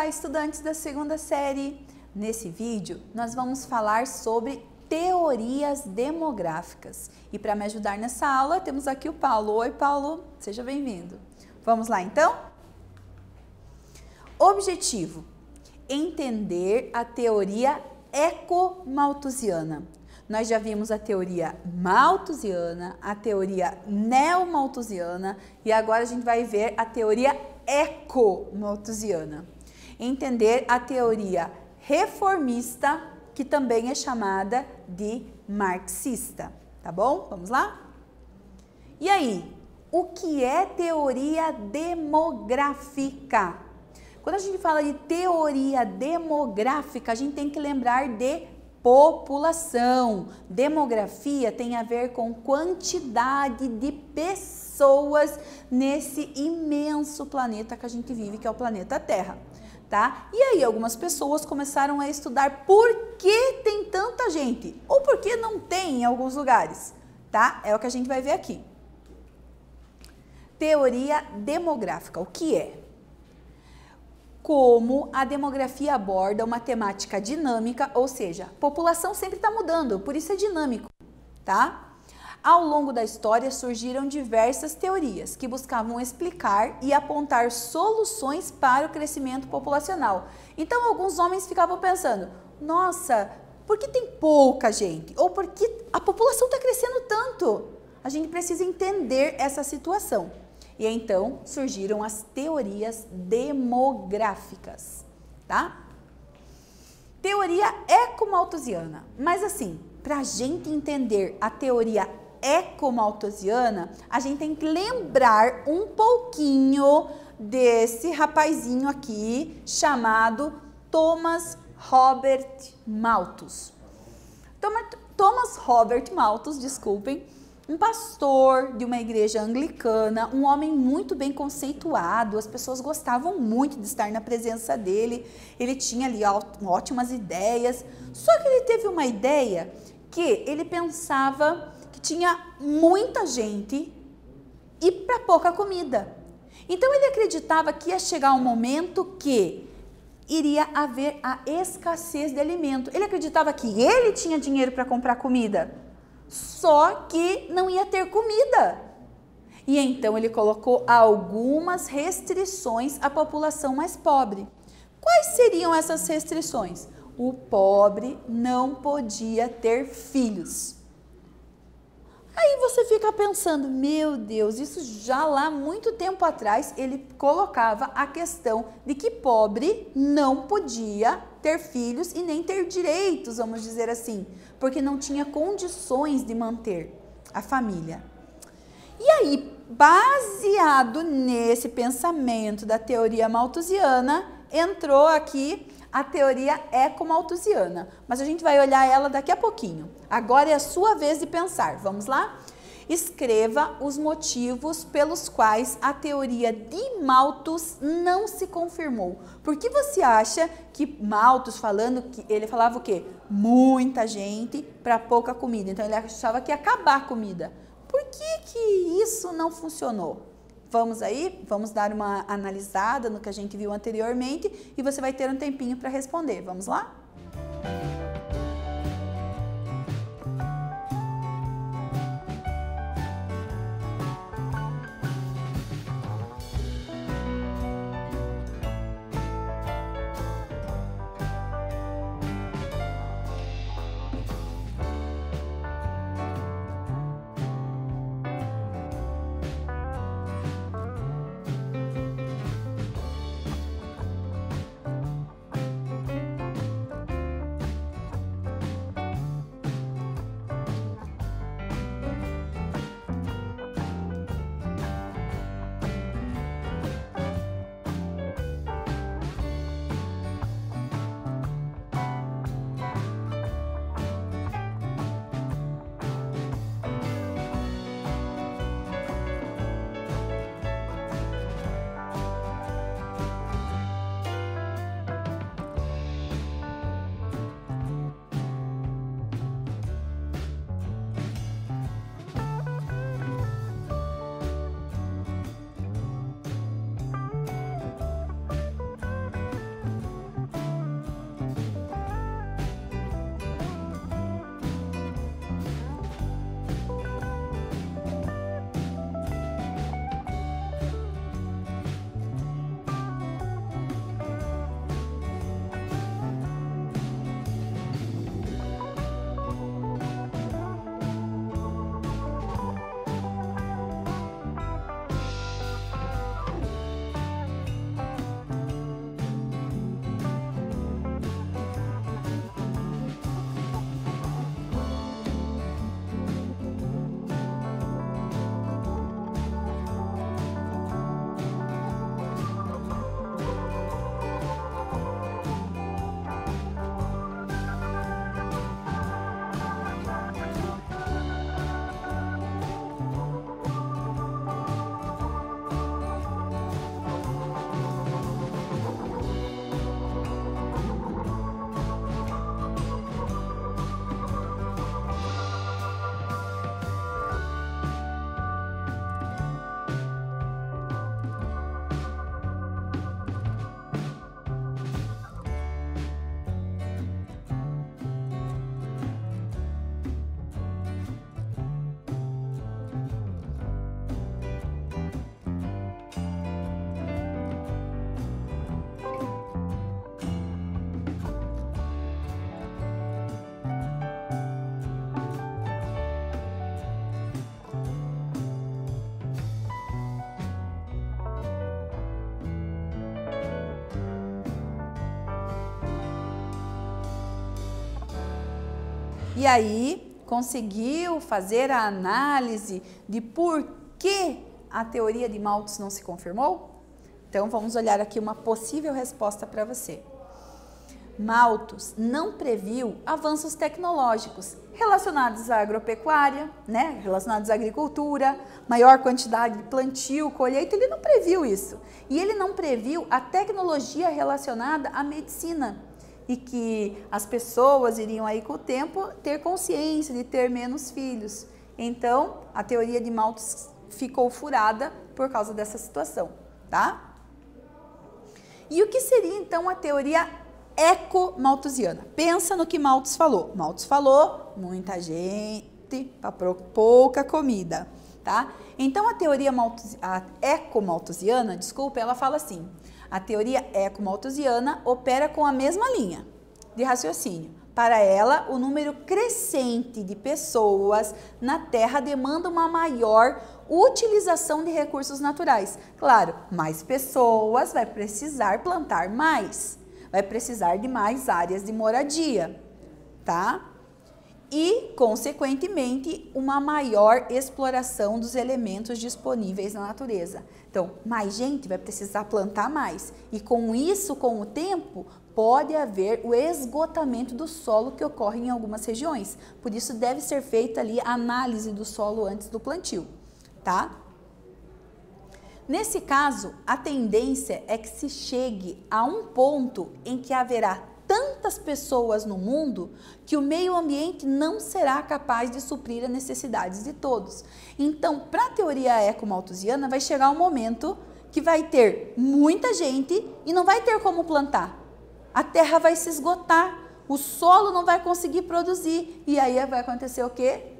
Olá, estudantes da segunda série! Nesse vídeo, nós vamos falar sobre teorias demográficas. E para me ajudar nessa aula, temos aqui o Paulo. Oi, Paulo, seja bem-vindo. Vamos lá, então? Objetivo: entender a teoria ecomalthusiana. Nós já vimos a teoria malthusiana, a teoria neomalthusiana e agora a gente vai ver a teoria ecomalthusiana. Entender a teoria reformista, que também é chamada de marxista, tá bom? Vamos lá? E aí, o que é teoria demográfica? Quando a gente fala de teoria demográfica, a gente tem que lembrar de população. Demografia tem a ver com quantidade de pessoas nesse imenso planeta que a gente vive, que é o planeta Terra. Tá? E aí algumas pessoas começaram a estudar por que tem tanta gente ou por que não tem em alguns lugares, tá? É o que a gente vai ver aqui. Teoria demográfica, o que é? como a demografia aborda uma temática dinâmica, ou seja, população sempre está mudando, por isso é dinâmico, tá? Ao longo da história surgiram diversas teorias que buscavam explicar e apontar soluções para o crescimento populacional. Então, alguns homens ficavam pensando: nossa, por que tem pouca gente? Ou por que a população está crescendo tanto? A gente precisa entender essa situação. E então surgiram as teorias demográficas, tá? Teoria ecomalthusiana. Mas assim, para a gente entender a teoria ecomalthusiana, a gente tem que lembrar um pouquinho desse rapazinho aqui chamado Thomas Robert Malthus. Thomas Robert Malthus, desculpem, um pastor de uma igreja anglicana, um homem muito bem conceituado, as pessoas gostavam muito de estar na presença dele, ele tinha ali ótimas ideias, só que ele teve uma ideia que ele pensava tinha muita gente e para pouca comida. Então ele acreditava que ia chegar um momento que iria haver a escassez de alimento. Ele acreditava que ele tinha dinheiro para comprar comida, só que não ia ter comida. E então ele colocou algumas restrições à população mais pobre. Quais seriam essas restrições? O pobre não podia ter filhos. Aí você fica pensando, meu Deus, isso já lá muito tempo atrás ele colocava a questão de que pobre não podia ter filhos e nem ter direitos, vamos dizer assim, porque não tinha condições de manter a família. E aí, baseado nesse pensamento da teoria malthusiana, entrou aqui a teoria ecomalthusiana, mas a gente vai olhar ela daqui a pouquinho. Agora é a sua vez de pensar. Vamos lá? Escreva os motivos pelos quais a teoria de Malthus não se confirmou. Por que você acha que Malthus falando que ele falava o quê? Muita gente para pouca comida. Então ele achava que ia acabar a comida. Por que que isso não funcionou? Vamos aí, vamos dar uma analisada no que a gente viu anteriormente e você vai ter um tempinho para responder. Vamos lá? E aí conseguiu fazer a análise de por que a teoria de Malthus não se confirmou? Então vamos olhar aqui uma possível resposta para você. Malthus não previu avanços tecnológicos relacionados à agropecuária, né, relacionados à agricultura, maior quantidade de plantio, colheita, ele não previu isso. E ele não previu a tecnologia relacionada à medicina e que as pessoas iriam aí com o tempo ter consciência de ter menos filhos. Então, a teoria de Malthus ficou furada por causa dessa situação, tá? E o que seria então a teoria eco-malthusiana. Pensa no que Malthus falou. Malthus falou, muita gente para pouca comida, tá? Então a teoria eco-malthusiana, desculpa, ela fala assim: a teoria eco-malthusiana opera com a mesma linha de raciocínio. Para ela, o número crescente de pessoas na Terra demanda uma maior utilização de recursos naturais. Claro, mais pessoas vai precisar plantar mais vai precisar de mais áreas de moradia, tá? E, consequentemente, uma maior exploração dos elementos disponíveis na natureza. Então, mais gente vai precisar plantar mais. E com isso, com o tempo, pode haver o esgotamento do solo que ocorre em algumas regiões. Por isso, deve ser feita ali a análise do solo antes do plantio, tá? Nesse caso, a tendência é que se chegue a um ponto em que haverá tantas pessoas no mundo que o meio ambiente não será capaz de suprir as necessidades de todos. Então, para a teoria ecomalthusiana, vai chegar um momento que vai ter muita gente e não vai ter como plantar. A terra vai se esgotar, o solo não vai conseguir produzir e aí vai acontecer o quê?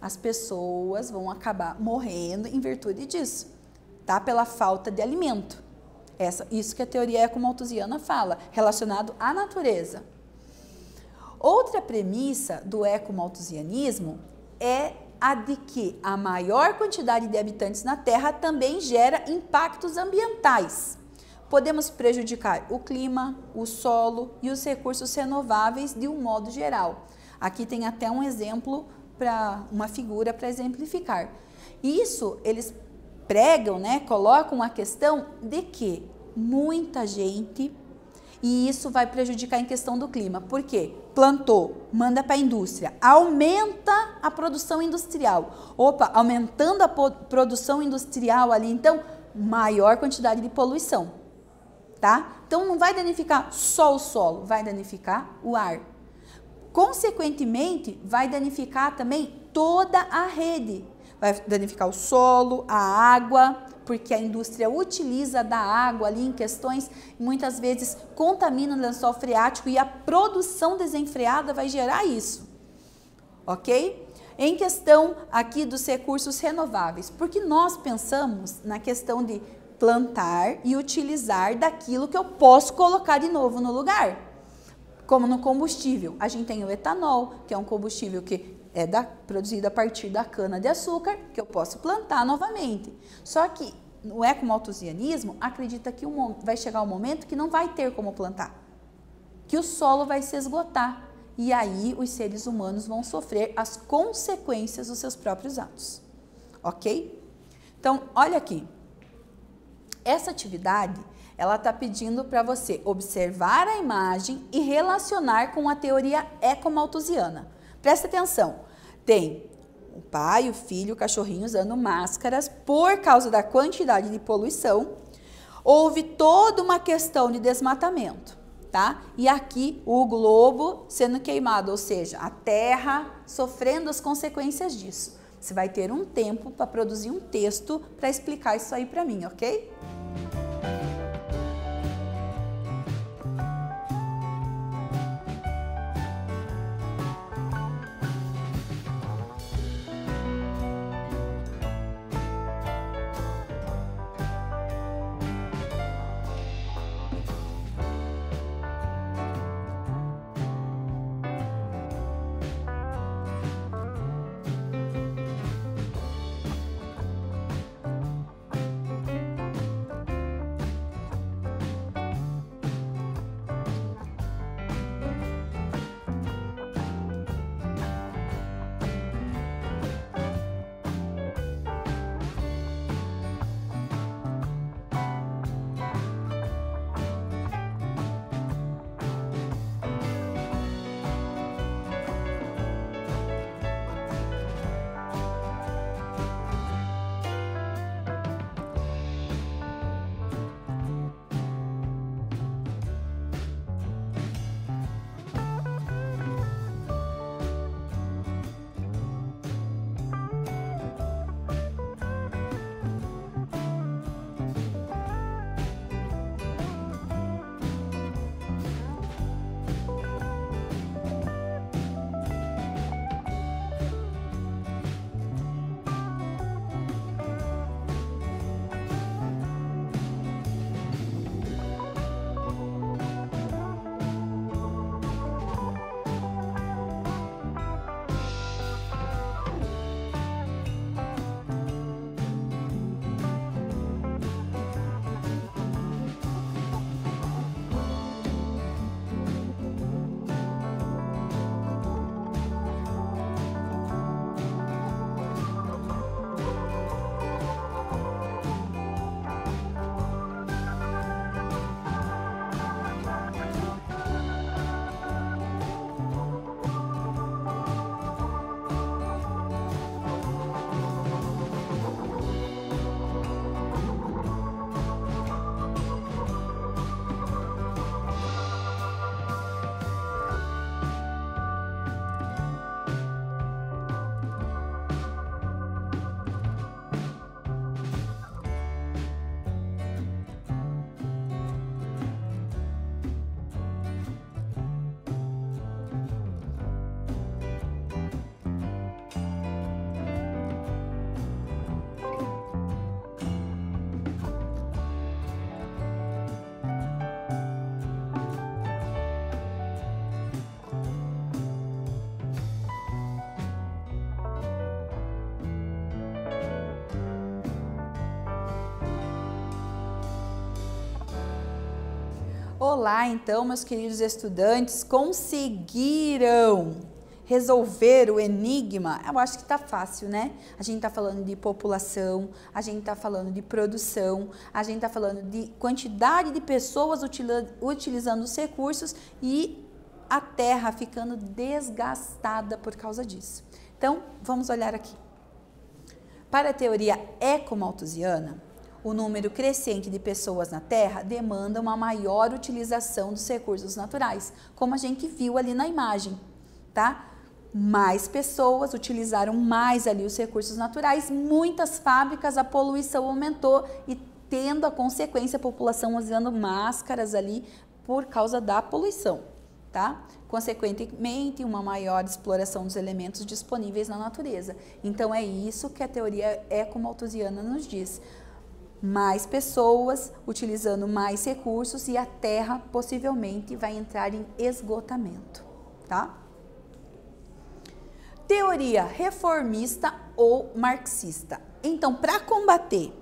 As pessoas vão acabar morrendo em virtude disso tá? Pela falta de alimento. Essa, isso que a teoria ecomalthusiana fala, relacionado à natureza. Outra premissa do ecomalthusianismo é a de que a maior quantidade de habitantes na Terra também gera impactos ambientais. Podemos prejudicar o clima, o solo e os recursos renováveis de um modo geral. Aqui tem até um exemplo para uma figura para exemplificar. Isso eles pregam, né, colocam a questão de que muita gente e isso vai prejudicar em questão do clima. Por quê? Plantou, manda para a indústria, aumenta a produção industrial. Opa, aumentando a produção industrial ali, então, maior quantidade de poluição, tá? Então não vai danificar só o solo, vai danificar o ar. Consequentemente, vai danificar também toda a rede vai danificar o solo, a água, porque a indústria utiliza da água ali em questões, muitas vezes contamina o lençol freático e a produção desenfreada vai gerar isso. Ok? Em questão aqui dos recursos renováveis, porque nós pensamos na questão de plantar e utilizar daquilo que eu posso colocar de novo no lugar. Como no combustível, a gente tem o etanol, que é um combustível que é da, produzido a partir da cana-de-açúcar, que eu posso plantar novamente. Só que o ecomalthusianismo acredita que um, vai chegar um momento que não vai ter como plantar, que o solo vai se esgotar. E aí os seres humanos vão sofrer as consequências dos seus próprios atos. Ok? Então, olha aqui. Essa atividade ela está pedindo para você observar a imagem e relacionar com a teoria ecomalthusiana. Presta atenção. Tem o pai, o filho, o cachorrinho usando máscaras por causa da quantidade de poluição. Houve toda uma questão de desmatamento, tá? E aqui o globo sendo queimado, ou seja, a terra sofrendo as consequências disso. Você vai ter um tempo para produzir um texto para explicar isso aí para mim, ok? Olá, então, meus queridos estudantes, conseguiram resolver o enigma? Eu acho que tá fácil, né? A gente tá falando de população, a gente tá falando de produção, a gente tá falando de quantidade de pessoas utilizando os recursos e a terra ficando desgastada por causa disso. Então, vamos olhar aqui. Para a teoria ecomalthusiana, o número crescente de pessoas na Terra demanda uma maior utilização dos recursos naturais, como a gente viu ali na imagem, tá? Mais pessoas utilizaram mais ali os recursos naturais, muitas fábricas, a poluição aumentou e tendo a consequência a população usando máscaras ali por causa da poluição, tá? Consequentemente, uma maior exploração dos elementos disponíveis na natureza. Então é isso que a teoria ecomalthusiana nos diz mais pessoas, utilizando mais recursos e a terra possivelmente vai entrar em esgotamento, tá? Teoria reformista ou marxista. Então, para combater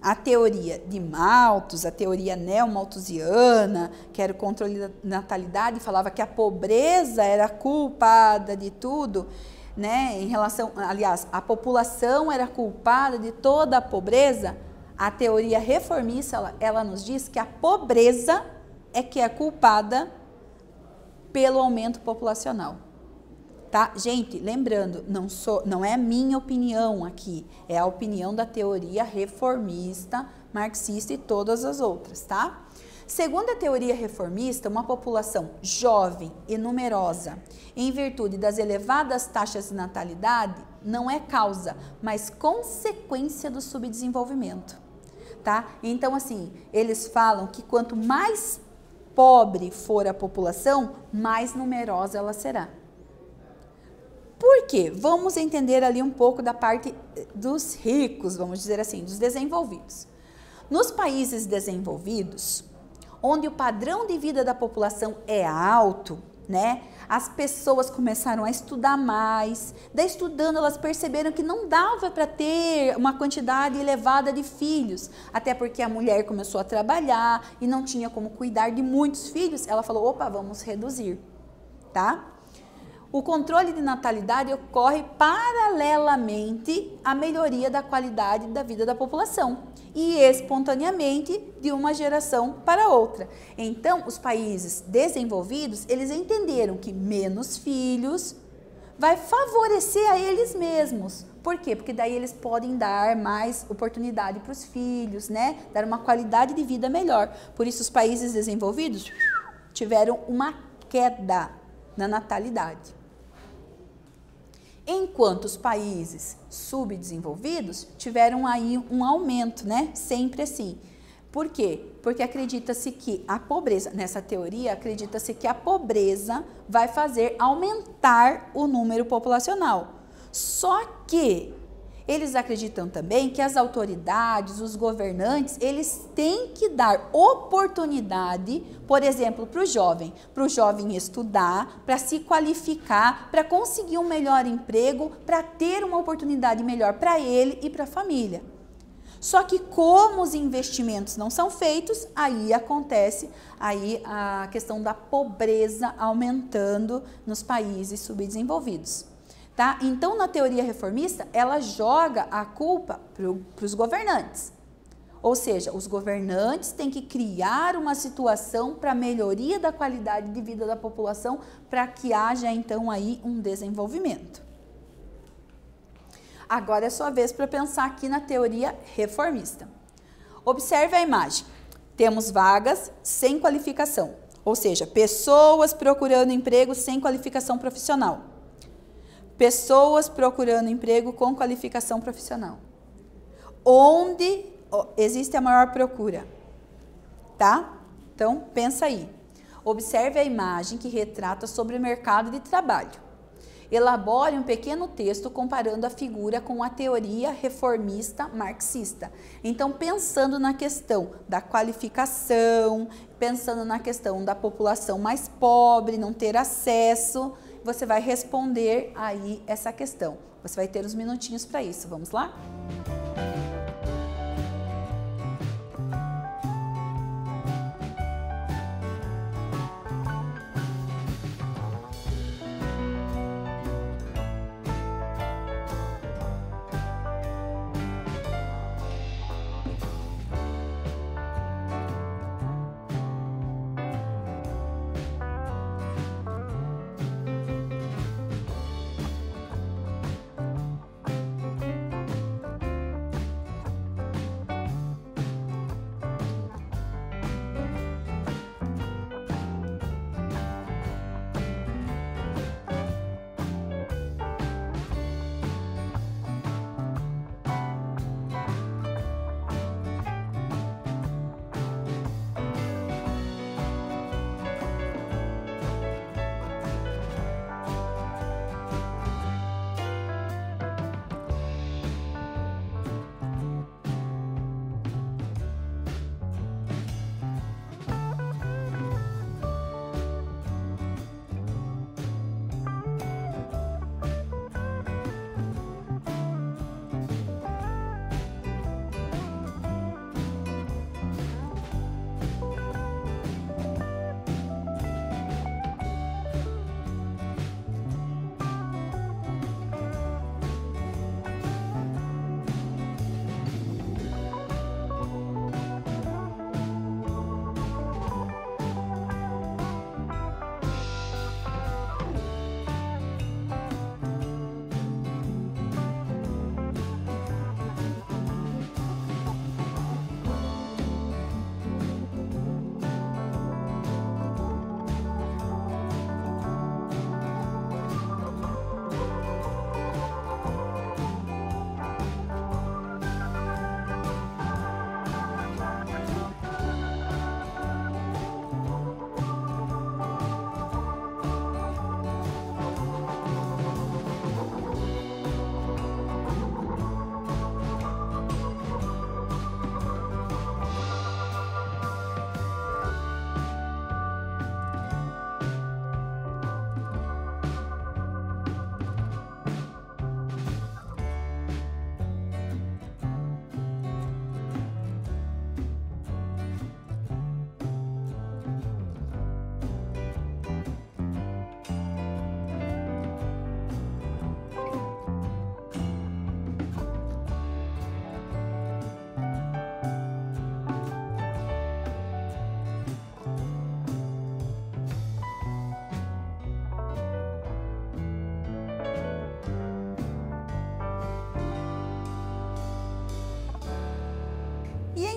a teoria de Malthus, a teoria neomalthusiana, que era o controle da natalidade, falava que a pobreza era culpada de tudo, né? Em relação, aliás, a população era culpada de toda a pobreza a teoria reformista, ela, ela nos diz que a pobreza é que é culpada pelo aumento populacional. Tá? Gente, lembrando, não, sou, não é minha opinião aqui, é a opinião da teoria reformista, marxista e todas as outras, tá? Segundo a teoria reformista, uma população jovem e numerosa, em virtude das elevadas taxas de natalidade, não é causa, mas consequência do subdesenvolvimento tá? Então, assim, eles falam que quanto mais pobre for a população, mais numerosa ela será. Por quê? Vamos entender ali um pouco da parte eh, dos ricos, vamos dizer assim, dos desenvolvidos. Nos países desenvolvidos, onde o padrão de vida da população é alto, né? As pessoas começaram a estudar mais. Daí, estudando, elas perceberam que não dava para ter uma quantidade elevada de filhos. Até porque a mulher começou a trabalhar e não tinha como cuidar de muitos filhos. Ela falou: opa, vamos reduzir, tá? O controle de natalidade ocorre paralelamente à melhoria da qualidade da vida da população e espontaneamente de uma geração para outra. Então, os países desenvolvidos, eles entenderam que menos filhos vai favorecer a eles mesmos. Por quê? Porque daí eles podem dar mais oportunidade para os filhos, né? Dar uma qualidade de vida melhor. Por isso, os países desenvolvidos tiveram uma queda na natalidade. Enquanto os países subdesenvolvidos tiveram aí um aumento, né? Sempre assim. Por quê? Porque acredita-se que a pobreza, nessa teoria, acredita-se que a pobreza vai fazer aumentar o número populacional. Só que eles acreditam também que as autoridades, os governantes, eles têm que dar oportunidade, por exemplo, para o jovem, para o jovem estudar, para se qualificar, para conseguir um melhor emprego, para ter uma oportunidade melhor para ele e para a família. Só que como os investimentos não são feitos, aí acontece aí a questão da pobreza aumentando nos países subdesenvolvidos. Tá? Então, na teoria reformista, ela joga a culpa para os governantes. Ou seja, os governantes têm que criar uma situação para melhoria da qualidade de vida da população para que haja então aí um desenvolvimento. Agora é sua vez para pensar aqui na teoria reformista. Observe a imagem. Temos vagas sem qualificação, ou seja, pessoas procurando emprego sem qualificação profissional pessoas procurando emprego com qualificação profissional. Onde existe a maior procura? Tá? Então, pensa aí. Observe a imagem que retrata sobre o mercado de trabalho. Elabore um pequeno texto comparando a figura com a teoria reformista marxista. Então, pensando na questão da qualificação, pensando na questão da população mais pobre, não ter acesso, você vai responder aí essa questão. Você vai ter uns minutinhos para isso. Vamos lá? E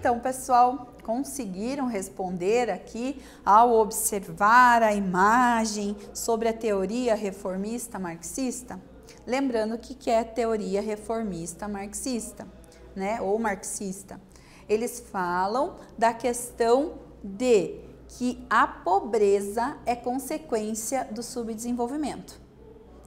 então, pessoal, conseguiram responder aqui ao observar a imagem sobre a teoria reformista marxista? Lembrando que que é teoria reformista marxista, né, ou marxista. Eles falam da questão de que a pobreza é consequência do subdesenvolvimento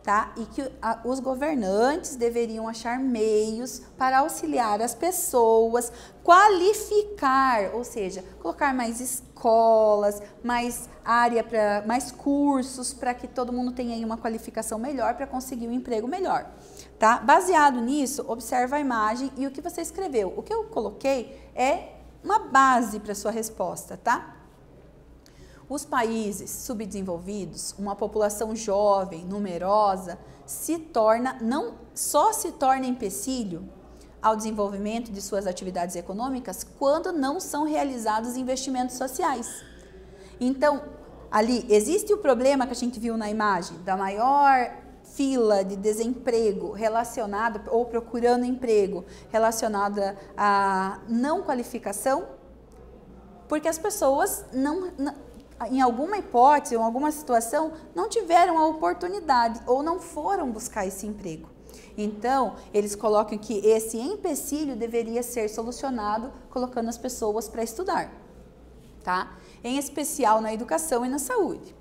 tá? E que a, os governantes deveriam achar meios para auxiliar as pessoas, qualificar, ou seja, colocar mais escolas, mais área para mais cursos para que todo mundo tenha aí uma qualificação melhor para conseguir um emprego melhor, tá? Baseado nisso, observa a imagem e o que você escreveu. O que eu coloquei é uma base para sua resposta, tá? Os países subdesenvolvidos, uma população jovem, numerosa, se torna não só se torna empecilho ao desenvolvimento de suas atividades econômicas quando não são realizados investimentos sociais. Então, ali existe o problema que a gente viu na imagem da maior fila de desemprego relacionado ou procurando emprego relacionada à não qualificação, porque as pessoas não, não em alguma hipótese em alguma situação, não tiveram a oportunidade ou não foram buscar esse emprego. Então, eles colocam que esse empecilho deveria ser solucionado colocando as pessoas para estudar, tá? Em especial na educação e na saúde.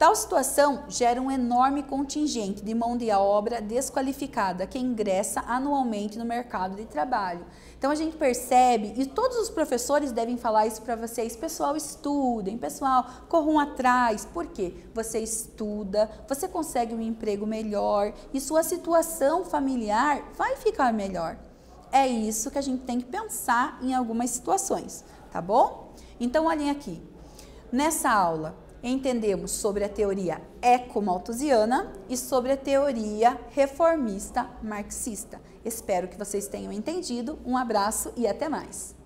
Tal situação gera um enorme contingente de mão de obra desqualificada que ingressa anualmente no mercado de trabalho. Então a gente percebe, e todos os professores devem falar isso para vocês, pessoal, estudem, pessoal, corram atrás, porque você estuda, você consegue um emprego melhor e sua situação familiar vai ficar melhor. É isso que a gente tem que pensar em algumas situações, tá bom? Então olhem aqui. Nessa aula, entendemos sobre a teoria ecomalthusiana e sobre a teoria reformista marxista. Espero que vocês tenham entendido. Um abraço e até mais.